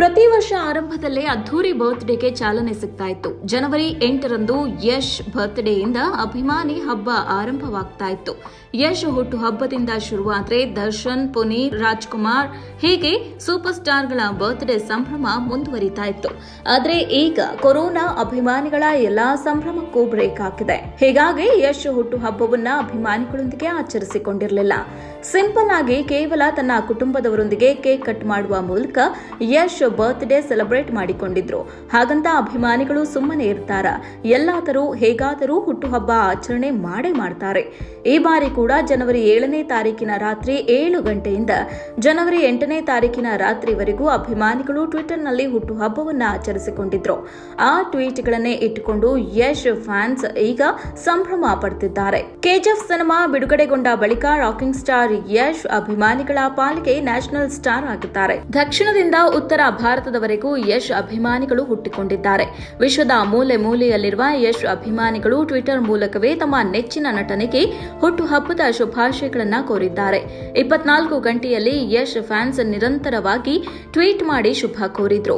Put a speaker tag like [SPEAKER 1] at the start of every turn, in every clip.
[SPEAKER 1] ಪ್ರತಿ ವರ್ಷ ಆರಂಭದಲ್ಲೇ ಅದ್ದೂರಿ ಬರ್ತ್ಡೇಗೆ ಚಾಲನೆ ಸಿಗ್ತಾ ಇತ್ತು ಜನವರಿ ಎಂಟರಂದು ಯಶ್ ಬರ್ತ್ಡೇಯಿಂದ ಅಭಿಮಾನಿ ಹಬ್ಬ ಆರಂಭವಾಗ್ತಾ ಇತ್ತು ಯಶ್ ಹುಟ್ಟು ಹಬ್ಬದಿಂದ ಶುರುವಾದ್ರೆ ದರ್ಶನ್, ಪುನೀತ್, ರಾಜ್ಕುಮಾರ್ ಹೀಗೆ ಸೂಪರ್ ಸ್ಟಾರ್ಗಳ ಬರ್ತ್ಡೇ ಸಂಭ್ರಮ ಮುಂದುವರಿತಾ ಇತ್ತು ಆದ್ರೆ ಈಗ ಕೊರೋನಾ ಅಭಿಮಾನಿಗಳ ಎಲ್ಲಾ ಸಂಭ್ರಮಕ್ಕೂ ಬ್ರೇಕ್ ಹಾಕಿದೆ. ಹೀಗಾಗಿ ಯಶ್ ಹುಟ್ಟು ಹಬ್ಬವನ್ನ ಅಭಿಮಾನಿಗಳೊಂದಿಗೆ ಆಚರಿಸಿಕೊಂಡಿರಲಿಲ್ಲ. ಸಿಂಪಲ್ ಆಗಿ ಕೇವಲ ತನ್ನ ಕುಟುಂಬದವರೊಂದಿಗೆ ಕೇಕ್ ಕಟ್ ಮಾಡುವ ಮೂಲಕ ಯಶ್ ಬರ್ತ್ಡೇ ಸೆಲೆಬ್ರೇಟ್ ಮಾಡಿಕೊಂಡಿದ್ರು. ಹಾಗಂತ ಅಭಿಮಾನಿಗಳು ಸುಮ್ಮನೆ ಇರ್ತಾರ. ಎಲ್ಲಾದರೂ ಹೇಗಾದರೂ ಹುಟ್ಟುಹಬ್ಬ ಆಚರಣೆ ಮಾಡೇ ಮಾಡ್ತಾರೆ. ಈ ಬಾರಿ ಕೂಡ ಜನವರಿ ಏಳನೇ ತಾರೀಕಿನ ರಾತ್ರಿ ಏಳು ಗಂಟೆಯಿಂದ ಜನವರಿ ಎಂಟನೇ ತಾರೀಕಿನ ರಾತ್ರಿವರೆಗೂ ಅಭಿಮಾನಿಗಳು ಟ್ವಿಟರ್ನಲ್ಲಿ ಹುಟ್ಟುಹಬ್ಬವನ್ನ ಆಚರಿಸಿಕೊಂಡಿದ್ರು. ಆ ಟ್ವೀಟ್ಗಳನ್ನೇ ಇಟ್ಟುಕೊಂಡು ಯಶ್ ಫ್ಯಾನ್ಸ್ ಈಗ ಸಂಭ್ರಮ ಪಡ್ತಿದ್ದಾರೆ. ಕೆಜಿಎಫ್ ಸಿನಿಮಾ ಬಿಡುಗಡೆಗೊಂಡ ಬಳಿಕ ರಾಕಿಂಗ್ ಸ್ಟಾರ್ ಯಶ್ ಅಭಿಮಾನಿಗಳ ಪಾಲಿಗೆ ನ್ಯಾಷನಲ್ ಸ್ಟಾರ್ ಆಗಿದ್ದಾರೆ. ದಕ್ಷಿಣದಿಂದ ಉತ್ತರ ಭಾರತದವರೆಗೂ ಯಶ್ ಅಭಿಮಾನಿಗಳು ಹುಟ್ಟಿಕೊಂಡಿದ್ದಾರೆ. ವಿಶ್ವದ ಮೂಲೆ ಮೂಲೆಯಲ್ಲಿರುವ ಯಶ್ ಅಭಿಮಾನಿಗಳು ಟ್ವಿಟರ್ ಮೂಲಕವೇ ತಮ್ಮ ನೆಚ್ಚಿನ ನಟನಿಗೆ ಹುಟ್ಟುಹಬ್ಬದ ಶುಭಾಶಯಗಳನ್ನು ಕೋರಿದ್ದಾರೆ. ಇಪ್ಪತ್ನಾಲ್ಕು ಗಂಟೆಯಲ್ಲಿ ಯಶ್ ಫ್ಯಾನ್ಸ್ ನಿರಂತರವಾಗಿ ಟ್ವೀಟ್ ಮಾಡಿ ಶುಭ ಕೋರಿದ್ರು.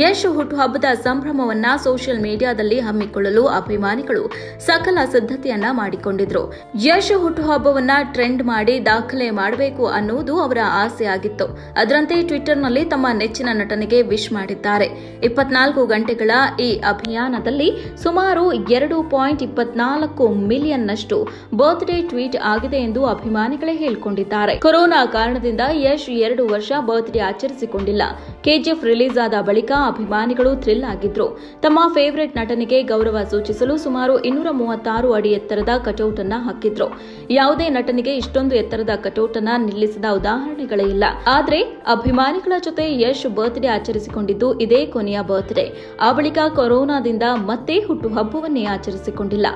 [SPEAKER 1] ಯಶ್ ಹುಟ್ಟುಹಬ್ಬದ ಸಂಭ್ರಮವನ್ನ ಸೋಷಿಯಲ್ ಮೀಡಿಯಾದಲ್ಲಿ ಹಮ್ಮಿಕೊಳ್ಳಲು ಅಭಿಮಾನಿಗಳು ಸಕಲ ಸಿದ್ಧತೆಯನ್ನ ಮಾಡಿಕೊಂಡಿದ್ರು. ಯಶ್ ಹುಟ್ಟುಹಬ್ಬವನ್ನ ಟ್ರೆಂಡ್ ಮಾಡಿ ದಾಖಲೆ ಮಾಡಬೇಕು ಅನ್ನುವುದು ಅವರ ಆಸೆಯಾಗಿತ್ತು. ಅದರಂತೆ ಟ್ವಿಟರ್ನಲ್ಲಿ ತಮ್ಮ ನೆಚ್ಚಿನ ನಟನಿಗೆ ವಿಶ್ ಮಾಡಿದ್ದಾರೆ. ಇಪ್ಪತ್ನಾಲ್ಕು ಗಂಟೆಗಳ ಈ ಅಭಿಯಾನದಲ್ಲಿ ಸುಮಾರು ಎರಡು ಪಾಯಿಂಟ್ ಇಪ್ಪತ್ನಾಲ್ಕು ಮಿಲಿಯನ್ನಷ್ಟು ಬರ್ತ್ಡೇ ಟ್ವೀಟ್ ಆಗಿದೆ ಎಂದು ಅಭಿಮಾನಿಗಳೇ ಹೇಳಿಕೊಂಡಿದ್ದಾರೆ. ಕೊರೋನಾ ಕಾರಣದಿಂದ ಯಶ್ ಎರಡು ವರ್ಷ ಬರ್ತ್ಡೇ ಆಚರಿಸಿಕೊಂಡಿಲ್ಲ. ಕೆಜಿಎಫ್ ರಿಲೀಸ್ ಆದ ಬಳಿಕ ಅಭಿಮಾನಿಗಳು ಥ್ರಿಲ್ ಆಗಿದ್ರು. ತಮ್ಮ ಫೇವರೆಟ್ ನಟನಿಗೆ ಗೌರವ ಸೂಚಿಸಲು ಸುಮಾರು ಇನ್ನೂರ ಮೂವತ್ತಾರು ಅಡಿ ಎತ್ತರದ ಕಟೌಟ್ ಹಾಕಿದ್ರು. ಯಾವುದೇ ನಟನಿಗೆ ಇಷ್ಟೊಂದು ಎತ್ತರದ ಕಟೌಟ್ ನಿಲ್ಲಿಸಿದ ಉದಾಹರಣೆಗಳೇ ಇಲ್ಲ. ಆದ್ರೆ ಅಭಿಮಾನಿಗಳ ಜೊತೆ ಯಶ್ ಬರ್ತ್ಡೇ ಆಚರಿಸಿಕೊಂಡಿದ್ದು ಇದೇ ಕೊನೆಯ ಬರ್ತ್ಡೇ ಆ ಬಳಿಕ ಕೊರೋನಾದಿಂದ ಮತ್ತೆ ಹುಟ್ಟುಹಬ್ಬವನ್ನೇ ಆಚರಿಸಿಕೊಂಡಿಲ್ಲ.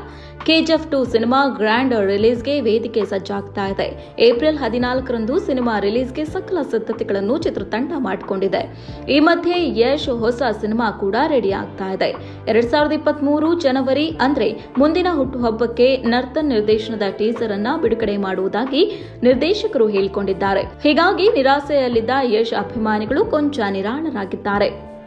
[SPEAKER 1] ಕೆಜಿಎಫ್ ಟು ಸಿನಿಮಾ ಗ್ರ್ಯಾಂಡ್ ರಿಲೀಸ್ಗೆ ವೇದಿಕೆ ಸಜ್ಜಾಗ್ತಾ ಇದೆ. ಏಪ್ರಿಲ್ ಹದಿನಾಲ್ಕರಂದು ಸಿನಿಮಾ ರಿಲೀಸ್ಗೆ ಸಕಲ ಸಿದ್ಧತೆಗಳನ್ನು ಚಿತ್ರತಂಡ ಮಾಡಿಕೊಂಡಿದೆ. ಈ ಮಧ್ಯೆ ಯಶ್ ಹೊಸ ಸಿನಿಮಾ ಕೂಡ ರೆಡಿ ಆಗ್ತಾ ಇದೆ. ಎರಡ್ ಸಾವಿರದ ಇಪ್ಪತ್ತ್ ಮೂರು ಜನವರಿ ಅಂದ್ರೆ ಮುಂದಿನ ಹುಟ್ಟುಹಬ್ಬಕ್ಕೆ ನರ್ತನ್ ನಿರ್ದೇಶನದ ಟೀಸರ್ ಅನ್ನ ಬಿಡುಗಡೆ ಮಾಡುವುದಾಗಿ ನಿರ್ದೇಶಕರು ಹೇಳಿಕೊಂಡಿದ್ದಾರೆ. ಹೀಗಾಗಿ ನಿರಾಸೆಯಲ್ಲಿದ್ದ ಯಶ್ ಅಭಿಮಾನಿಗಳು ಕೊಂಚ ನಿರಾಳರಾಗಿದ್ದಾರೆ.